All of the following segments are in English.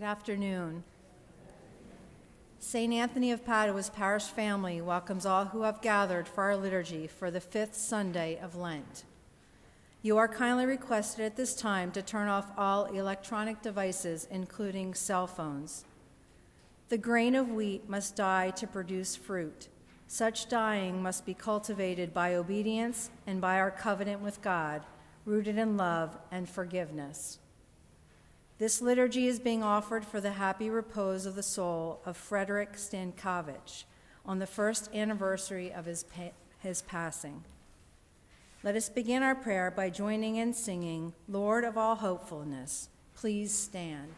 Good afternoon. St. Anthony of Padua's parish family welcomes all who have gathered for our liturgy for the fifth Sunday of Lent. You are kindly requested at this time to turn off all electronic devices, including cell phones. The grain of wheat must die to produce fruit. Such dying must be cultivated by obedience and by our covenant with God, rooted in love and forgiveness. This liturgy is being offered for the happy repose of the soul of Frederick Stankavish on the first anniversary of his, pa- his passing. Let us begin our prayer by joining in singing, Lord of all hopefulness, please stand.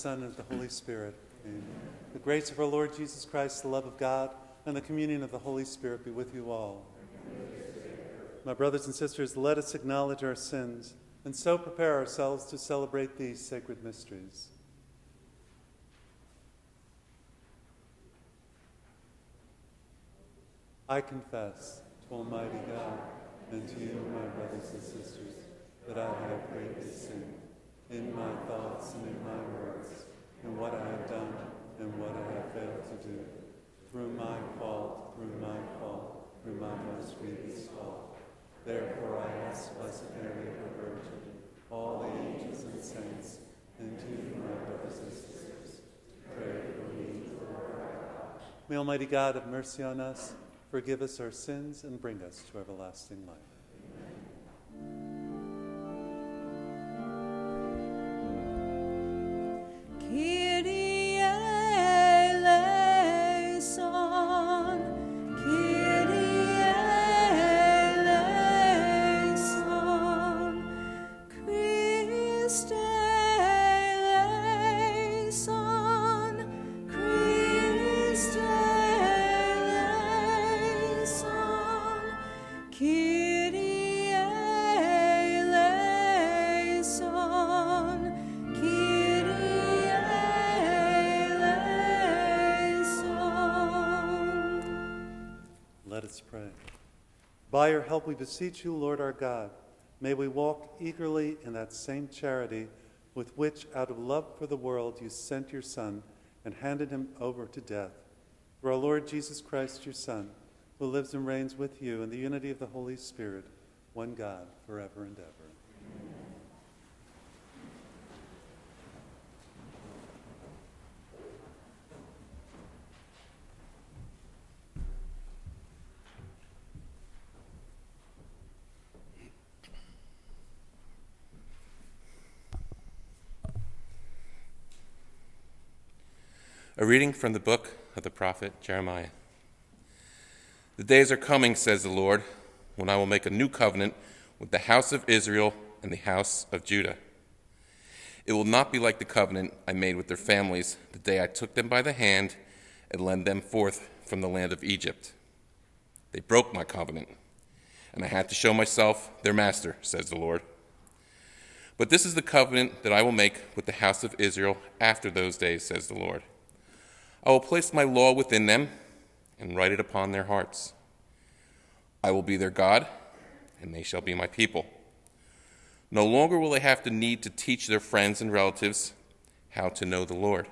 Son, and of the Holy Spirit. Amen. The grace of our Lord Jesus Christ, the love of God, and the communion of the Holy Spirit be with you all. My brothers and sisters, let us acknowledge our sins and so prepare ourselves to celebrate these sacred mysteries. I confess to Almighty God and to you, my brothers and sisters, that I have greatly sinned in my thoughts and in my words, in what I have done and what I have failed to do, through my fault, through my fault, through my most grievous fault. Therefore I ask Blessed Mary, the Virgin, all the angels and saints, and to my brothers and sisters, pray for me, May Almighty God have mercy on us, forgive us our sins, and bring us to everlasting life. Here By your help, we beseech you, Lord our God, may we walk eagerly in that same charity with which, out of love for the world, you sent your Son and handed him over to death. For our Lord Jesus Christ, your Son, who lives and reigns with you in the unity of the Holy Spirit, one God, forever and ever. A reading from the book of the prophet Jeremiah. The days are coming, says the Lord, when I will make a new covenant with the house of Israel and the house of Judah. It will not be like the covenant I made with their families the day I took them by the hand and led them forth from the land of Egypt. They broke my covenant, and I had to show myself their master, says the Lord. But this is the covenant that I will make with the house of Israel after those days, says the Lord. I will place my law within them and write it upon their hearts. I will be their God, and they shall be my people. No longer will they have to need to teach their friends and relatives how to know the Lord.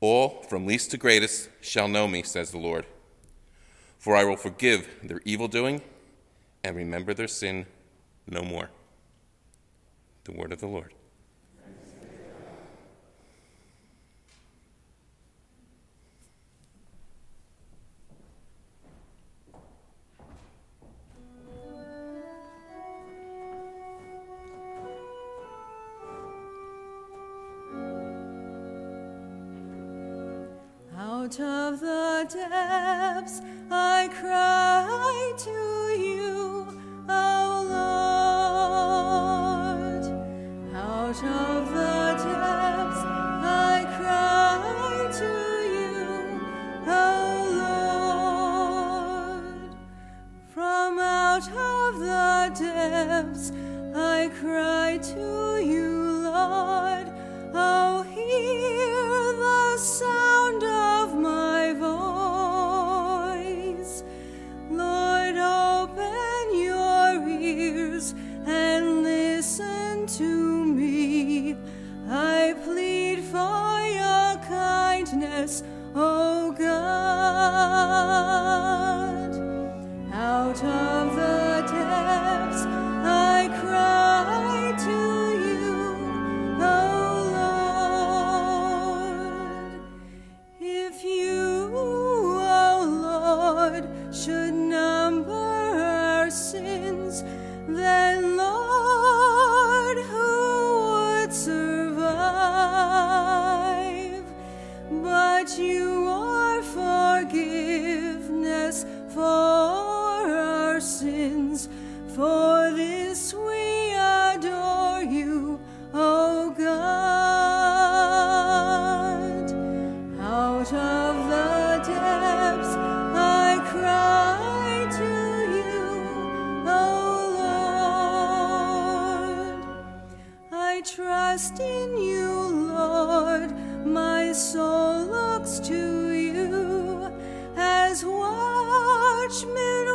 All, from least to greatest, shall know me, says the Lord. For I will forgive their evil doing and remember their sin no more. The word of the Lord. Out of the depths I cry to you, O Lord. Out of the depths I cry to you, O Lord. From out of the depths I cry to you, Lord. Oh, hear God. Trust in you, Lord. My soul looks to you as watchmen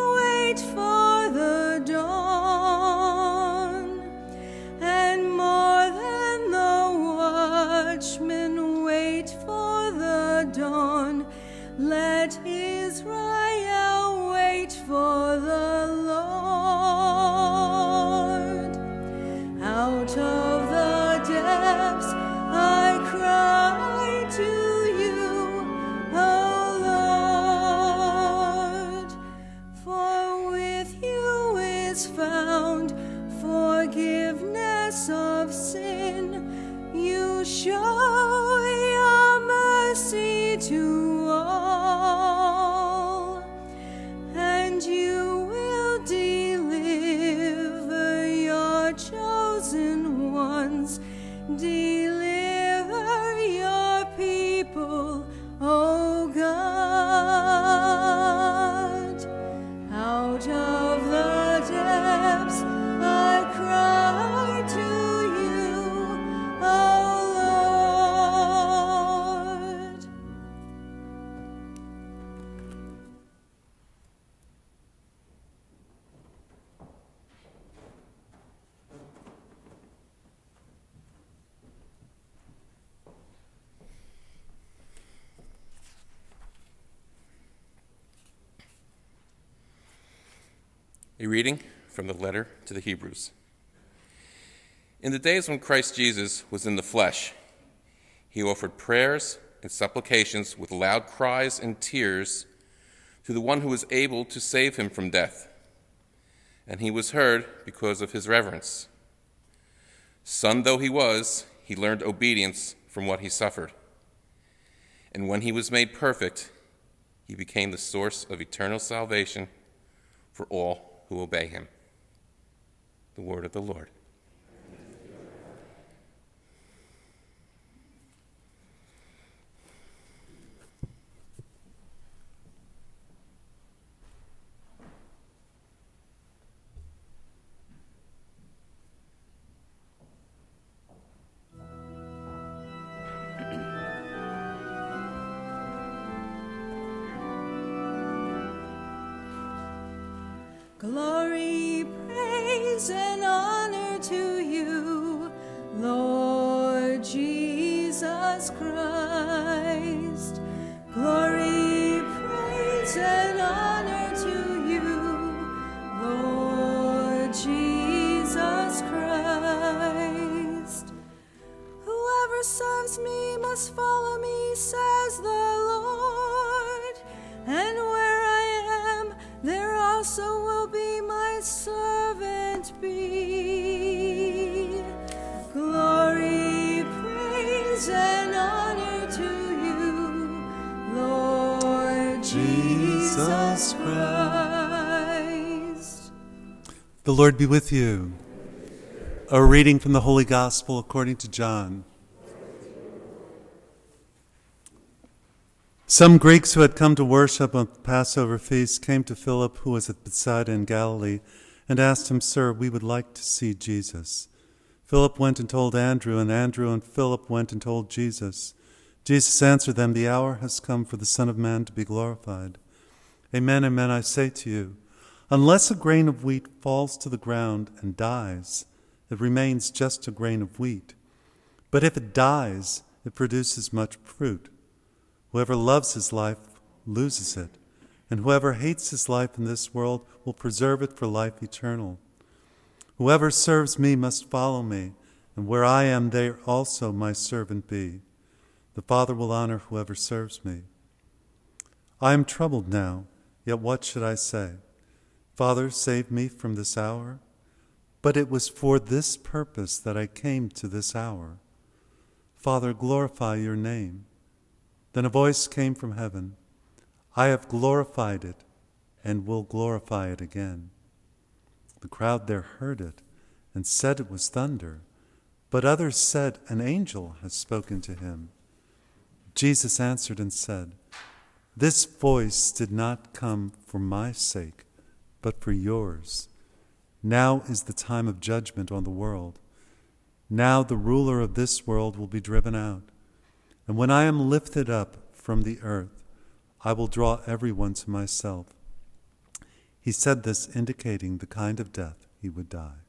A reading from the letter to the Hebrews. In the days when Christ Jesus was in the flesh, he offered prayers and supplications with loud cries and tears to the one who was able to save him from death. And he was heard because of his reverence. Son though he was, he learned obedience from what he suffered. And when he was made perfect, he became the source of eternal salvation for all who obey him. The word of the Lord. Praise, and honor to you, Lord Jesus Christ. The Lord be with you. A reading from the Holy Gospel according to John. Some Greeks who had come to worship on the Passover feast came to Philip, who was at Bethsaida in Galilee, and asked him, Sir, we would like to see Jesus. Philip went and told Andrew, and Andrew and Philip went and told Jesus. Jesus answered them, The hour has come for the Son of Man to be glorified. Amen, amen, I say to you, unless a grain of wheat falls to the ground and dies, it remains just a grain of wheat. But if it dies, it produces much fruit. Whoever loves his life loses it, and whoever hates his life in this world will preserve it for life eternal. Whoever serves me must follow me, and where I am, there also my servant be. The Father will honor whoever serves me. I am troubled now, yet what should I say? Father, save me from this hour. But it was for this purpose that I came to this hour. Father, glorify your name. Then a voice came from heaven I have glorified it and will glorify it again. The crowd there heard it and said it was thunder, but others said, An angel has spoken to him. Jesus answered and said, This voice did not come for my sake, but for yours. Now is the time of judgment on the world. Now the ruler of this world will be driven out. And when I am lifted up from the earth, I will draw everyone to myself. He said this, indicating the kind of death he would die.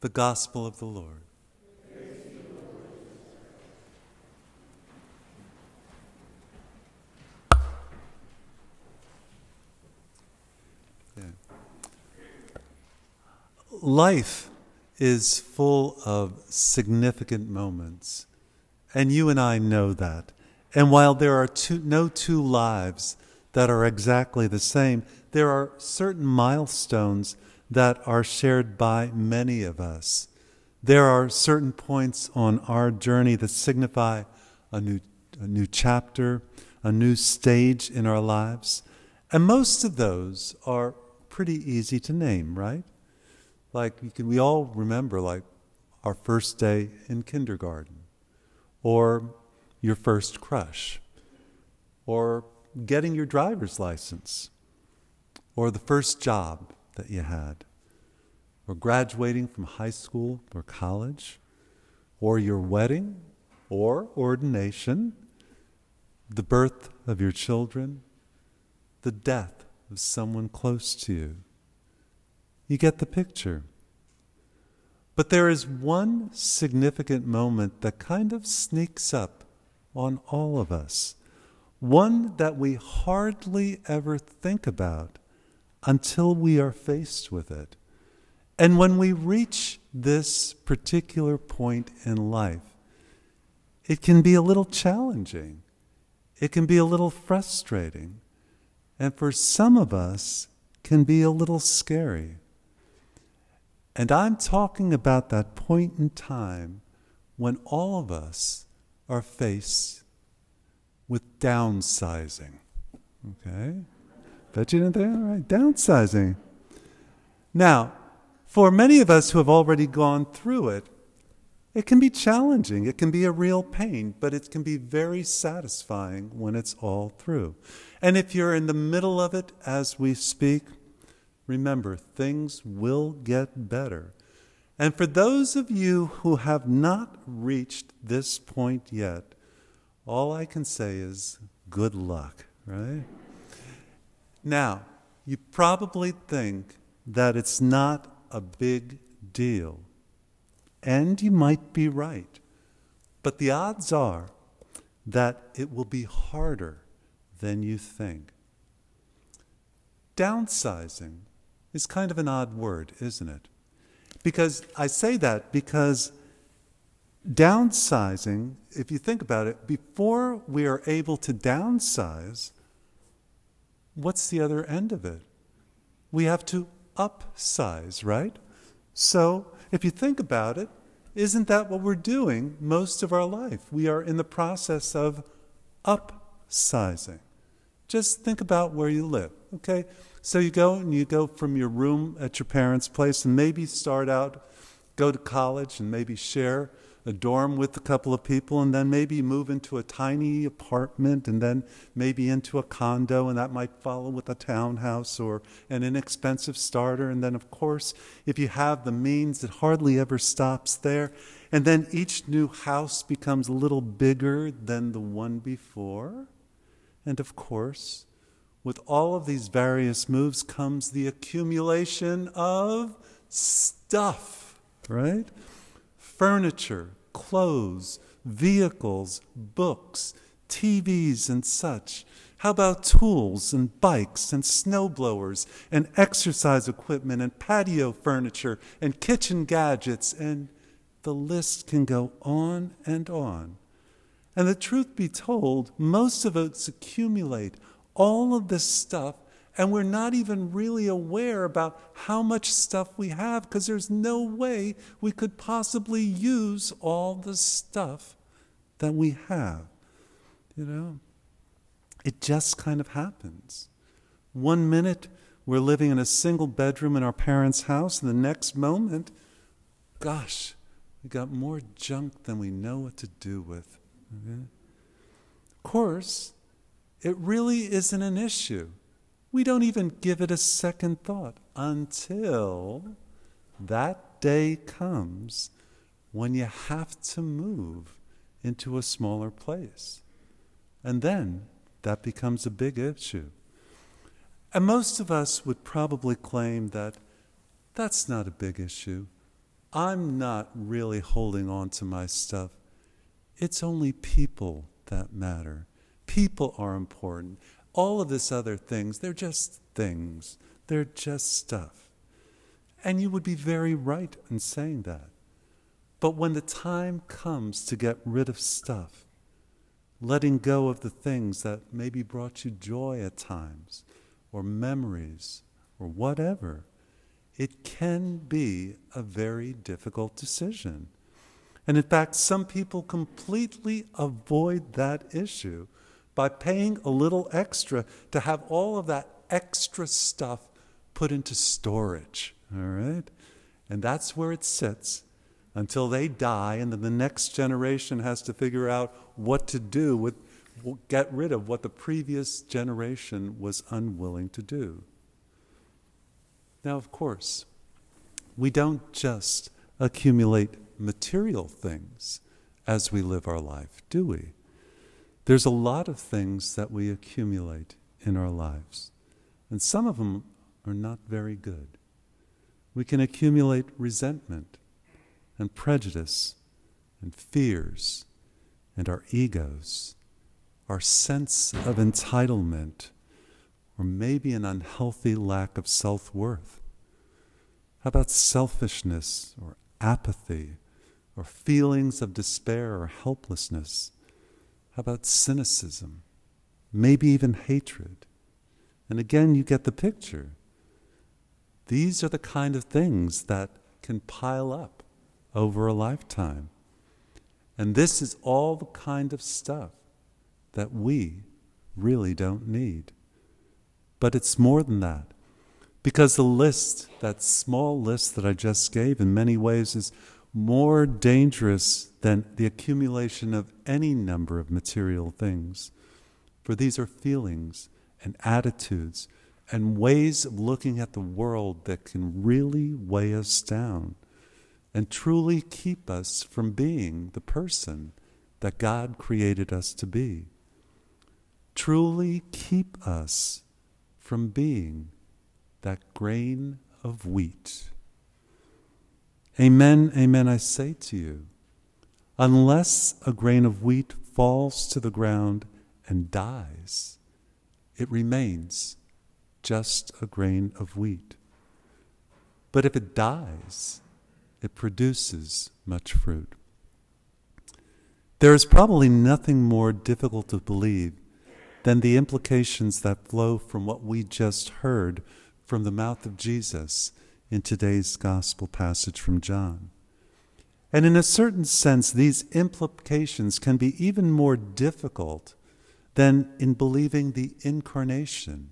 The Gospel of the Lord. Life is full of significant moments, and you and I know that. And while there are two, no two lives that are exactly the same, there are certain milestones that are shared by many of us. There are certain points on our journey that signify a new, a new chapter, a new stage in our lives. And most of those are pretty easy to name, right? Like can, we all remember like our first day in kindergarten or your first crush or getting your driver's license or the first job that you had or graduating from high school or college or your wedding or ordination, the birth of your children, the death of someone close to you. You get the picture. But there is one significant moment that kind of sneaks up on all of us, one that we hardly ever think about until we are faced with it. And when we reach this particular point in life, it can be a little challenging. It can be a little frustrating. And for some of us, can be a little scary. And I'm talking about that point in time when all of us are faced with downsizing. Okay? Bet you didn't think, all right, downsizing. Now, for many of us who have already gone through it, it can be challenging. It can be a real pain, but it can be very satisfying when it's all through. And if you're in the middle of it as we speak, remember, things will get better. And for those of you who have not reached this point yet, all I can say is good luck, right? Now, you probably think that it's not a big deal. And you might be right. But the odds are that it will be harder than you think. Downsizing is kind of an odd word, isn't it? Because I say that because downsizing, if you think about it, before we are able to downsize, what's the other end of it? We have to upsize, right? So if you think about it, isn't that what we're doing most of our life? We are in the process of upsizing. Just think about where you live, okay? So you go and you go from your room at your parents' place and maybe start out, go to college and maybe share a dorm with a couple of people and then maybe move into a tiny apartment and then maybe into a condo and that might follow with a townhouse or an inexpensive starter. And then of course if you have the means it hardly ever stops there. And then each new house becomes a little bigger than the one before. And of course with all of these various moves comes the accumulation of stuff, right? Furniture, clothes, vehicles, books, TVs, and such. How about tools and bikes and snowblowers and exercise equipment and patio furniture and kitchen gadgets? And the list can go on and on. And the truth be told, most of us accumulate all of this stuff and we're not even really aware about how much stuff we have because there's no way we could possibly use all the stuff that we have. You know? It just kind of happens. One minute we're living in a single bedroom in our parents' house, and the next moment, gosh, we got more junk than we know what to do with. Okay? Of course, it really isn't an issue. We don't even give it a second thought until that day comes when you have to move into a smaller place. And then that becomes a big issue. And most of us would probably claim that that's not a big issue. I'm not really holding on to my stuff. It's only people that matter. People are important. All of this other things, they're just things. They're just stuff. And you would be very right in saying that. But when the time comes to get rid of stuff, letting go of the things that maybe brought you joy at times, or memories, or whatever, it can be a very difficult decision. And in fact, some people completely avoid that issue by paying a little extra to have all of that extra stuff put into storage. All right? And that's where it sits until they die, and then the next generation has to figure out what to do with, get rid of what the previous generation was unwilling to do. Now, of course, we don't just accumulate material things as we live our life, do we? There's a lot of things that we accumulate in our lives, and some of them are not very good. We can accumulate resentment and prejudice and fears and our egos, our sense of entitlement, or maybe an unhealthy lack of self worth. How about selfishness or apathy or feelings of despair or helplessness? How about cynicism? Maybe even hatred. And again, you get the picture. These are the kind of things that can pile up over a lifetime. And this is all the kind of stuff that we really don't need. But it's more than that. Because the list, that small list that I just gave, in many ways is more dangerous than the accumulation of any number of material things. For these are feelings and attitudes and ways of looking at the world that can really weigh us down and truly keep us from being the person that God created us to be. Truly keep us from being that grain of wheat Amen, amen, I say to you, Unless a grain of wheat falls to the ground and dies, it remains just a grain of wheat. But if it dies, it produces much fruit. There is probably nothing more difficult to believe than the implications that flow from what we just heard from the mouth of Jesus in today's gospel passage from John. And in a certain sense, these implications can be even more difficult than in believing the incarnation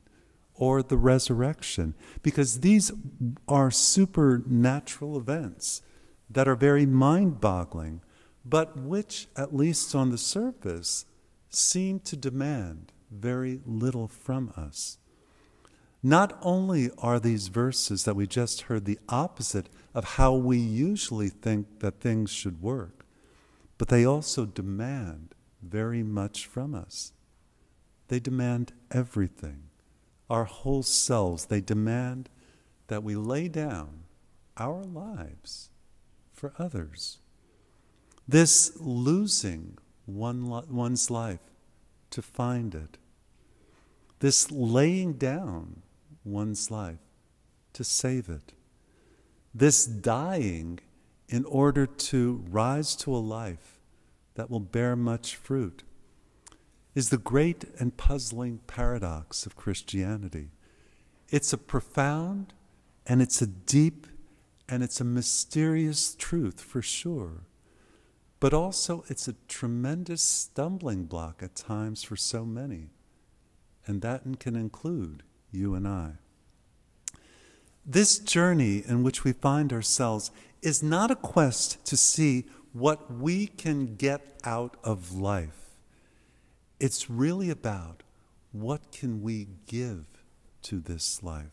or the resurrection, because these are supernatural events that are very mind boggling, but which, at least on the surface, seem to demand very little from us. Not only are these verses that we just heard the opposite of how we usually think that things should work, but they also demand very much from us. They demand everything our whole selves. They demand that we lay down our lives for others. This losing one, one's life to find it, this laying down one's life to save it, this dying in order to rise to a life that will bear much fruit is the great and puzzling paradox of Christianity. It's a profound and it's a deep and it's a mysterious truth for sure. But also, it's a tremendous stumbling block at times for so many. And that can include you and I. This journey in which we find ourselves is not a quest to see what we can get out of life. It's really about what can we give to this life?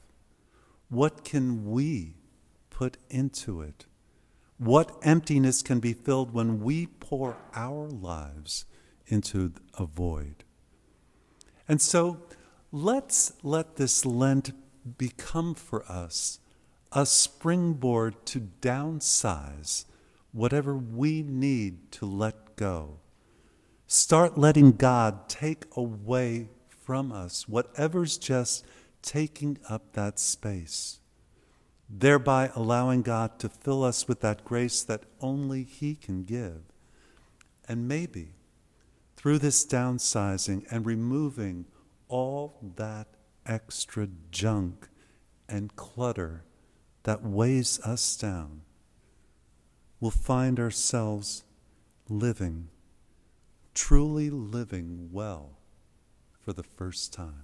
What can we put into it? What emptiness can be filled when we pour our lives into a void? And so let's let this Lent become for us a springboard to downsize whatever we need to let go Start letting God take away from us whatever's just taking up that space, thereby allowing God to fill us with that grace that only He can give. And maybe through this downsizing and removing all that extra junk and clutter that weighs us down, we'll find ourselves living truly living well for the first time.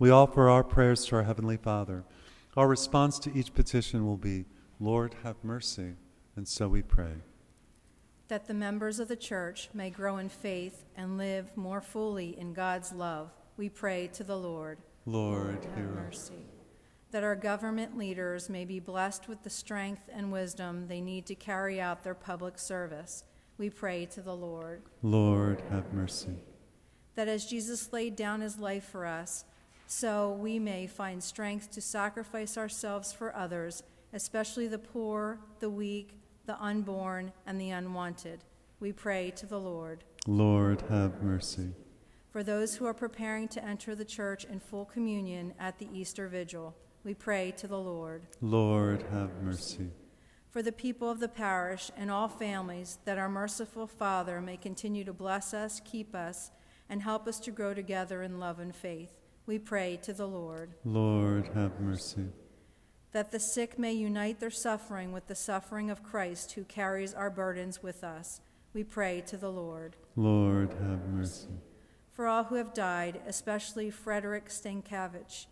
we offer our prayers to our Heavenly Father. Our response to each petition will be, Lord, have mercy. And so we pray. That the members of the church may grow in faith and live more fully in God's love, we pray to the Lord. Lord, hear Have us. mercy. That our government leaders may be blessed with the strength and wisdom they need to carry out their public service, we pray to the Lord. Lord, have mercy. That as Jesus laid down his life for us, so we may find strength to sacrifice ourselves for others, especially the poor, the weak, the unborn, and the unwanted. We pray to the Lord. Lord, have mercy. For those who are preparing to enter the church in full communion at the Easter Vigil, we pray to the Lord. Lord, have mercy. For the people of the parish and all families, that our merciful Father may continue to bless us, keep us, and help us to grow together in love and faith, we pray to the Lord. Lord, have mercy. That the sick may unite their suffering with the suffering of Christ, who carries our burdens with us, we pray to the Lord. Lord, have mercy. For all who have died, especially Frederick Stankavish,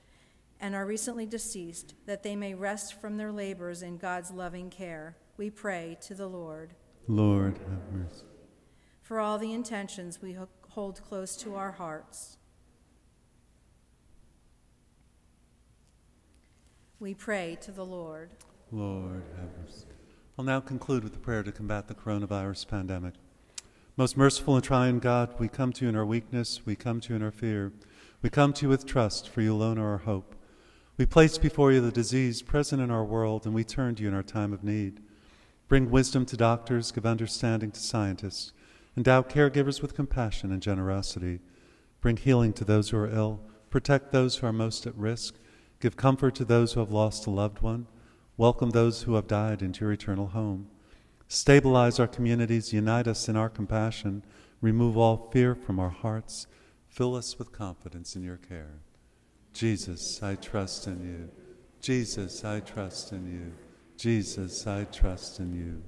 and are recently deceased, that they may rest from their labors in God's loving care, we pray to the Lord. Lord, have mercy. For all the intentions we hold close to our hearts, we pray to the Lord. Lord, have mercy. I'll now conclude with a prayer to combat the coronavirus pandemic. Most merciful and triune God, we come to you in our weakness, we come to you in our fear, we come to you with trust, for you alone are our hope. We place before you the disease present in our world, and we turn to you in our time of need. Bring wisdom to doctors, give understanding to scientists, endow caregivers with compassion and generosity. Bring healing to those who are ill, protect those who are most at risk, give comfort to those who have lost a loved one, welcome those who have died into your eternal home. Stabilize our communities, unite us in our compassion, remove all fear from our hearts, fill us with confidence in your care. Jesus, I trust in you. Jesus, I trust in you. Jesus, I trust in you.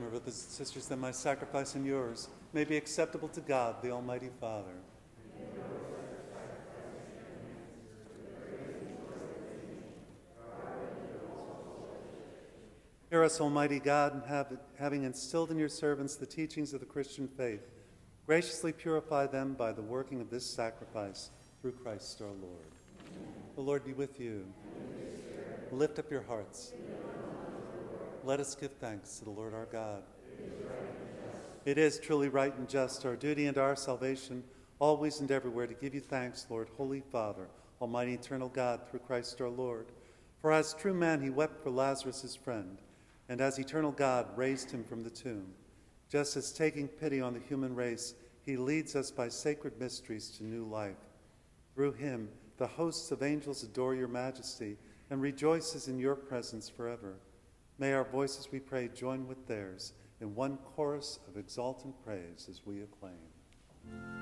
Brothers and sisters, that my sacrifice and yours may be acceptable to God, the Almighty Father. Hear us, Almighty God, and have, having instilled in your servants the teachings of the Christian faith, graciously purify them by the working of this sacrifice through Christ our Lord. The Lord be with you. Lift up your hearts. Let us give thanks to the Lord our God. It is truly right and just, our duty and our salvation, always and everywhere, to give you thanks, Lord, Holy Father, Almighty Eternal God, through Christ our Lord. For as true man, he wept for Lazarus, his friend, and as eternal God raised him from the tomb. Just as taking pity on the human race, he leads us by sacred mysteries to new life. Through him, the hosts of angels adore your majesty and rejoices in your presence forever. May our voices, we pray, join with theirs in one chorus of exultant praise as we acclaim.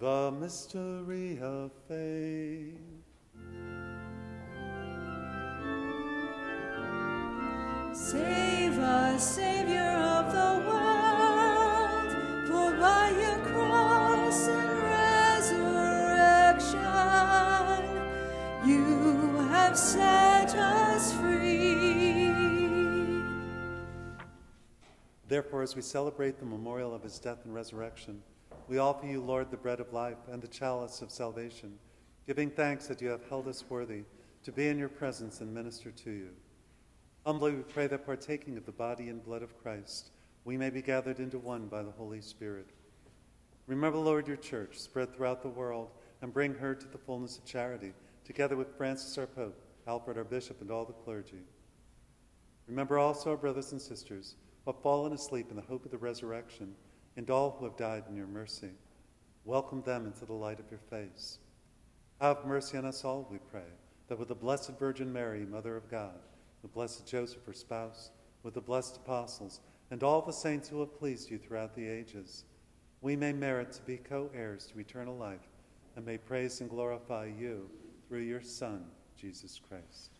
The mystery of faith. Save us, Savior of the world, for by your cross and resurrection you have set us free. Therefore, as we celebrate the memorial of his death and resurrection, we offer you, Lord, the bread of life and the chalice of salvation, giving thanks that you have held us worthy to be in your presence and minister to you. Humbly we pray that partaking of the body and blood of Christ, we may be gathered into one by the Holy Spirit. Remember, Lord, your church spread throughout the world and bring her to the fullness of charity, together with Francis our Pope, Alfred our Bishop, and all the clergy. Remember also our brothers and sisters who have fallen asleep in the hope of the resurrection, and all who have died in your mercy. Welcome them into the light of your face. Have mercy on us all, we pray, that with the Blessed Virgin Mary, Mother of God, the blessed Joseph, her spouse, with the blessed apostles, and all the saints who have pleased you throughout the ages, we may merit to be co heirs to eternal life and may praise and glorify you through your Son, Jesus Christ.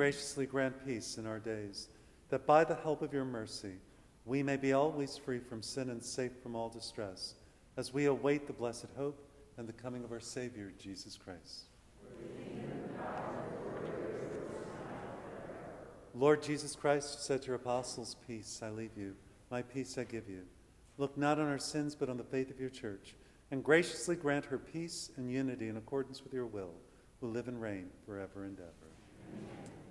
Graciously grant peace in our days, that by the help of your mercy we may be always free from sin and safe from all distress, as we await the blessed hope and the coming of our Savior, Jesus Christ. Lord Jesus Christ, who said to your apostles, Peace I leave you, my peace I give you. Look not on our sins, but on the faith of your church, and graciously grant her peace and unity in accordance with your will, who live and reign forever and ever.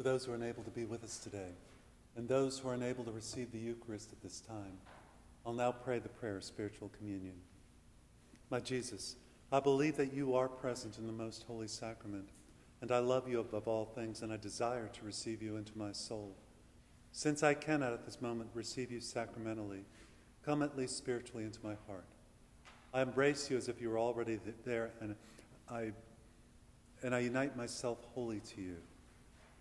For those who are unable to be with us today, and those who are unable to receive the Eucharist at this time, I'll now pray the prayer of spiritual communion. My Jesus, I believe that you are present in the most holy sacrament, and I love you above all things, and I desire to receive you into my soul. Since I cannot at this moment receive you sacramentally, come at least spiritually into my heart. I embrace you as if you were already there, and I, and I unite myself wholly to you.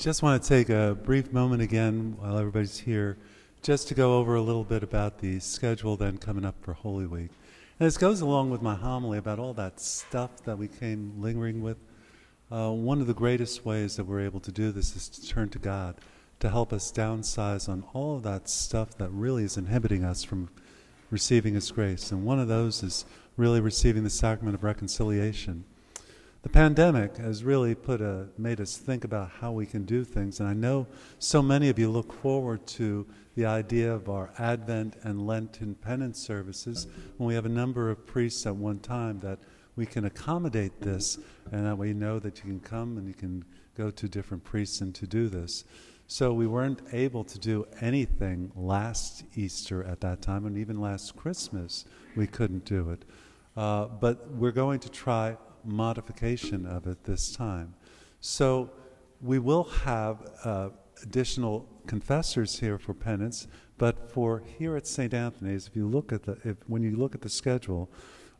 Just want to take a brief moment again while everybody's here, just to go over a little bit about the schedule then coming up for Holy Week. And this goes along with my homily about all that stuff that we came lingering with. Uh, one of the greatest ways that we're able to do this is to turn to God to help us downsize on all of that stuff that really is inhibiting us from receiving His grace. And one of those is really receiving the sacrament of reconciliation. The pandemic has really put a, made us think about how we can do things, and I know so many of you look forward to the idea of our Advent and Lenten penance services when we have a number of priests at one time that we we can accommodate this, and that you know that you can come and you can go to different priests and to do this. So we weren't able to do anything last Easter at that time, and even last Christmas we couldn't do it. Uh, but we're going to try modification of it this time. So we will have uh, additional confessors here for penance, but for here at St. Anthony's, if you look at the if, when you look at the schedule,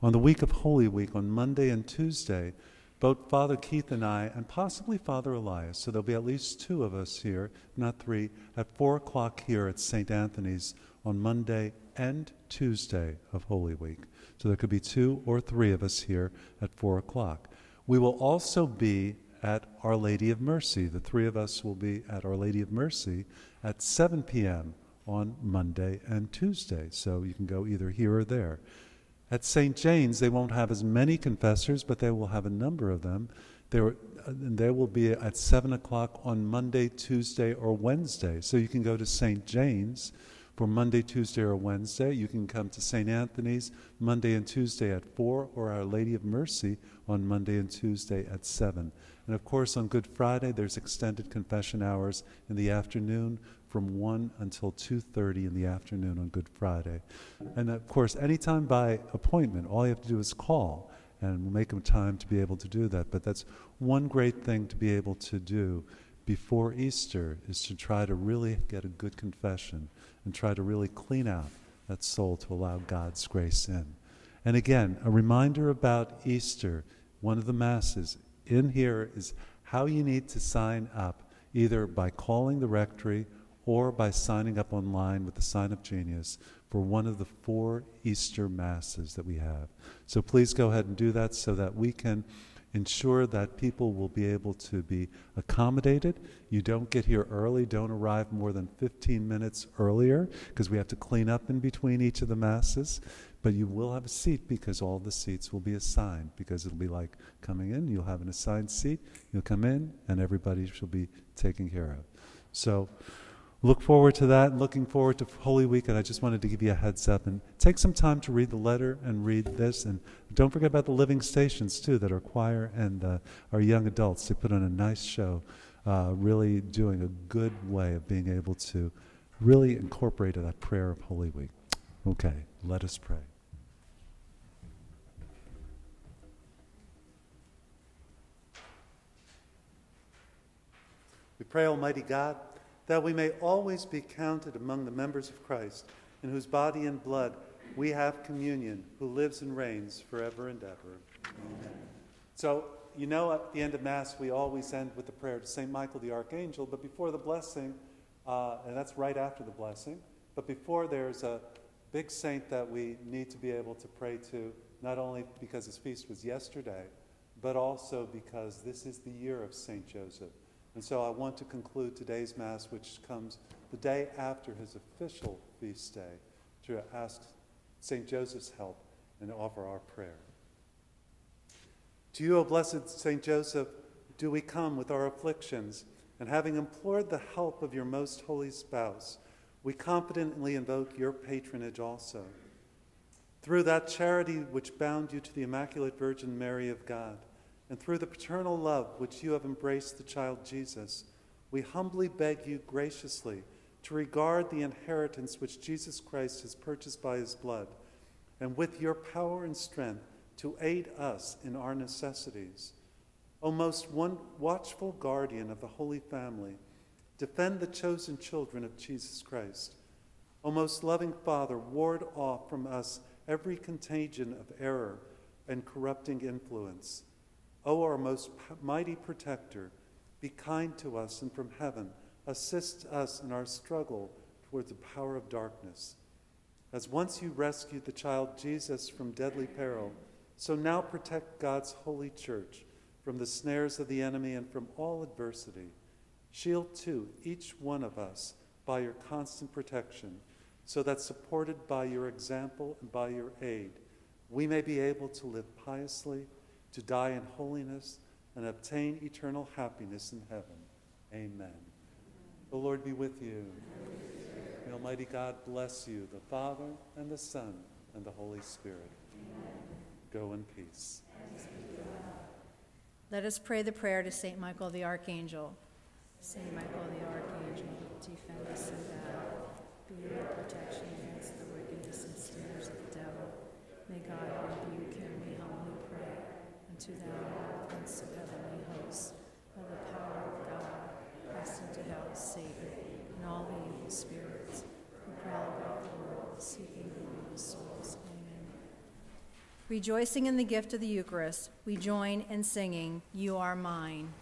on the week of Holy Week, on Monday and Tuesday, both Father Keith and I, and possibly Father Elias, so there'll be at least two of us here, not three, at four o'clock here at St. Anthony's on Monday and Tuesday of Holy Week. So there could be two or three of us here at four o'clock. We will also be at Our Lady of Mercy. The three of us will be at Our Lady of Mercy at 7 p.m. on Monday and Tuesday. So you can go either here or there. At St. James, they won't have as many confessors, but they will have a number of them. They will be at 7 o'clock on Monday, Tuesday, or Wednesday. So you can go to St. James for Monday, Tuesday, or Wednesday. You can come to St. Anthony's Monday and Tuesday at 4, or Our Lady of Mercy on Monday and Tuesday at 7. And of course, on Good Friday, there's extended confession hours in the afternoon from 1 until 2.30 in the afternoon on Good Friday. And of course, anytime by appointment, all you have to do is call and we'll make them time to be able to do that. But that's one great thing to be able to do before Easter is to try to really get a good confession and try to really clean out that soul to allow God's grace in. And again, a reminder about Easter, one of the Masses in here is how you need to sign up, either by calling the rectory or by signing up online with the SignUpGenius for one of the four Easter Masses that we have. So please go ahead and do that so that we can ensure that people will be able to be accommodated. You don't get here early, don't arrive more than 15 minutes earlier because we have to clean up in between each of the Masses. But you will have a seat because all the seats will be assigned because it'll be like coming in, you'll have an assigned seat, you'll come in, and everybody shall be taken care of. So, look forward to that, and looking forward to Holy Week, and I just wanted to give you a heads up and take some time to read the letter and read this. And don't forget about the living stations, too, that our choir and uh, our young adults. They put on a nice show, uh, really doing a good way of being able to really incorporate that prayer of Holy Week. Okay, let us pray. We pray, Almighty God, that we may always be counted among the members of Christ, in whose body and blood we have communion, who lives and reigns forever and ever. Amen. So, you know, at the end of Mass, we always end with the prayer to St. Michael the Archangel, but before the blessing, uh, and that's right after the blessing, but before there's a big saint that we need to be able to pray to, not only because his feast was yesterday, but also because this is the year of St. Joseph. And so I want to conclude today's Mass, which comes the day after his official feast day, to ask St. Joseph's help and offer our prayer. To you, O blessed St. Joseph, do we come with our afflictions, and having implored the help of your most holy spouse, we confidently invoke your patronage also. Through that charity which bound you to the Immaculate Virgin Mary of God, and through the paternal love which you have embraced the child Jesus, we humbly beg you graciously to regard the inheritance which Jesus Christ has purchased by his blood, and with your power and strength to aid us in our necessities. O most one, watchful guardian of the Holy Family, defend the chosen children of Jesus Christ. O most loving Father, ward off from us every contagion of error and corrupting influence. O our most mighty protector, be kind to us and from heaven assist us in our struggle towards the power of darkness. As once you rescued the child Jesus from deadly peril, so now protect God's holy church from the snares of the enemy and from all adversity. Shield, too, each one of us by your constant protection, so that supported by your example and by your aid, we may be able to live piously, to die in holiness, and obtain eternal happiness in heaven. Amen. The Lord be with you. May Almighty God bless you, the Father, and the Son, and the Holy Spirit. Amen. Go in peace. Let us pray the prayer to St. Michael the Archangel. St. Michael the Archangel, defend us in battle. Be our protection against the wickedness and snares of the devil. May God rebuke him, we humbly pray. Unto thou, Prince of heavenly hosts, by the power of God, cast into hell Satan and all the evil spirits who prowl about the world, seeking the ruin souls. Amen. Rejoicing in the gift of the Eucharist, we join in singing, You Are Mine.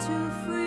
To freedom.